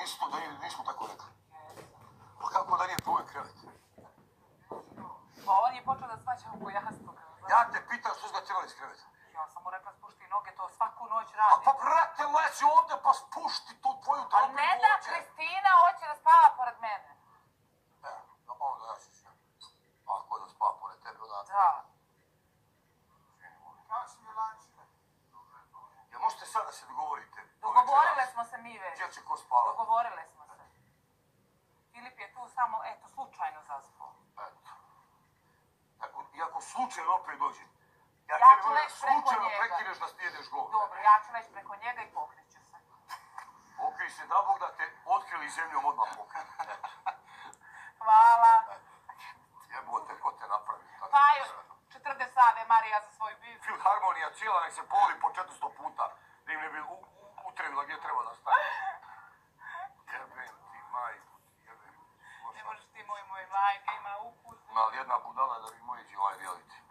Nisu to, da nismo tako rekli. Pa kako da nije tvoj krevet? Pa on je počeo da svaća oko jastuka. Ja te pitam što si ga tjerali iz kreveta. Ja sam mu rekla spušti noge, to svaku noć radi. pa brate, lezi ovdje pa spušti tu tvoju Ali drobinu ne da, Mi već. Gdje će ko spavati? Dogovorile smo se. Filip je tu samo, eto, slučajno zaspao. Eto. Ako, I ako slučajno opet dođe, ja, Ja ću leći preko slučajno njega. prekineš da snijedeš govor. Dobro, ja ću leći preko njega i pokriću se. Okrij se, da Bog da te otkrili zemljom odmah pokri. Hvala. Jebote, ko te napravi. tako Pa još se- 40 Ave Marija za svoj biznis. Filharmonija cijela nek se poli po 400 puta. Da im ne bi Ima li jedna budala da bi moji džilaj vjeliti.